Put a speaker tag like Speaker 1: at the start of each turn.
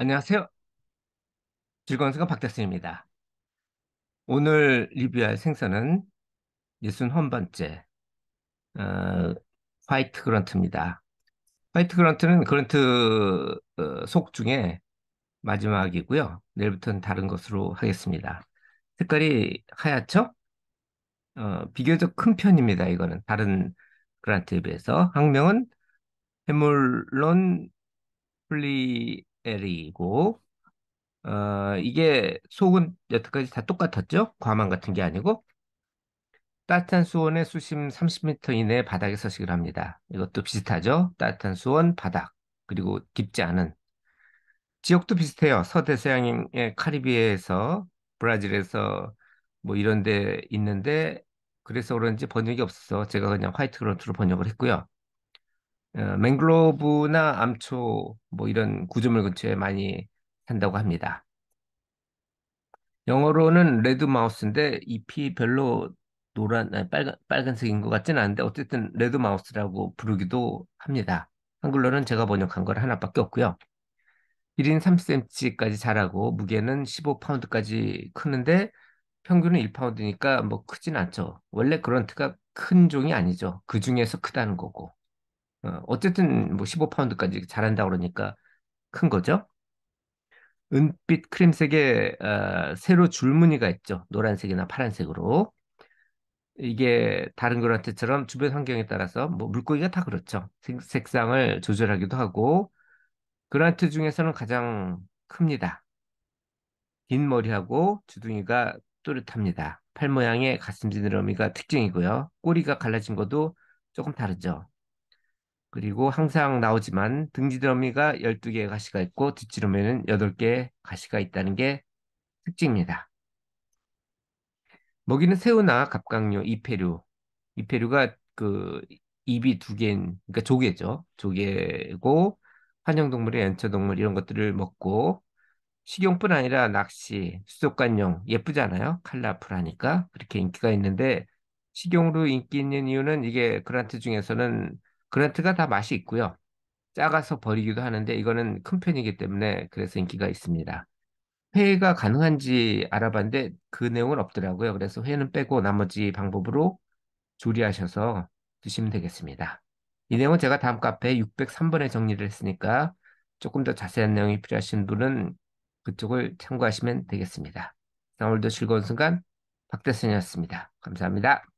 Speaker 1: 안녕하세요. 즐거운 시간 박태순입니다. 오늘 리뷰할 생선은 61번째 어, 화이트 그런트입니다. 화이트 그런트는 그런트 어, 속 중에 마지막이고요. 내일부터는 다른 것으로 하겠습니다. 색깔이 하얗죠? 어, 비교적 큰 편입니다. 이거는 다른 그란트에 비해서 학명은 헤물론 플리 에리고 어, 이게 속은 여태까지 다 똑같았죠? 과만 같은 게 아니고 따뜻한 수온에 수심 30m 이내 바닥에 서식을 합니다. 이것도 비슷하죠? 따뜻한 수온, 바닥, 그리고 깊지 않은 지역도 비슷해요. 서대서양의 카리비해에서 브라질에서 뭐 이런 데 있는데 그래서 그런지 번역이 없어서 제가 그냥 White Grunt로 번역을 했고요. 어, 맹그로브나 암초 뭐 이런 구조물 근처에 많이 산다고 합니다. 영어로는 red mouth인데 입이 별로 노란, 아니, 빨간, 빨간색인 것 같지는 않은데 어쨌든 red mouth라고 부르기도 합니다. 한글로는 제가 번역한 걸 하나밖에 없고요. 1인 3cm까지 자라고 무게는 15파운드까지 크는데 평균은 1파운드니까 뭐 크진 않죠. 원래 그런트가 큰 종이 아니죠. 그 중에서 크다는 거고. 어, 어쨌든 뭐 15파운드까지 자란다 그러니까 큰 거죠. 은빛 크림색에 어, 세로 줄무늬가 있죠. 노란색이나 파란색으로. 이게 다른 그란트처럼 주변 환경에 따라서 뭐 물고기가 다 그렇죠. 색, 색상을 조절하기도 하고 그란트 중에서는 가장 큽니다. 긴 머리하고 주둥이가 또렷합니다. 팔 모양의 가슴 지느러미가 특징이고요. 꼬리가 갈라진 것도 조금 다르죠. 그리고 항상 나오지만 등지드러미가 12개의 가시가 있고 뒷지름에는 8개의 가시가 있다는 게 특징입니다. 먹이는 새우나 갑각류, 이페류. 이페류가 그 입이 두 개인, 그러니까 조개죠. 조개고 환영동물의 연체동물 이런 것들을 먹고 식용뿐 아니라 낚시, 수족관용 예쁘잖아요. 컬러풀하니까 그렇게 인기가 있는데 식용으로 인기 있는 이유는 이게 그란트 중에서는 그란트가 다 맛이 있고요. 작아서 버리기도 하는데 이거는 큰 편이기 때문에 그래서 인기가 있습니다. 회가 가능한지 알아봤는데 그 내용은 없더라고요. 그래서 회는 빼고 나머지 방법으로 조리하셔서 드시면 되겠습니다. 이 내용은 제가 다음 카페에 603번에 정리를 했으니까 조금 더 자세한 내용이 필요하신 분은 그쪽을 참고하시면 되겠습니다. 오늘도 즐거운 순간 박대선이었습니다. 감사합니다.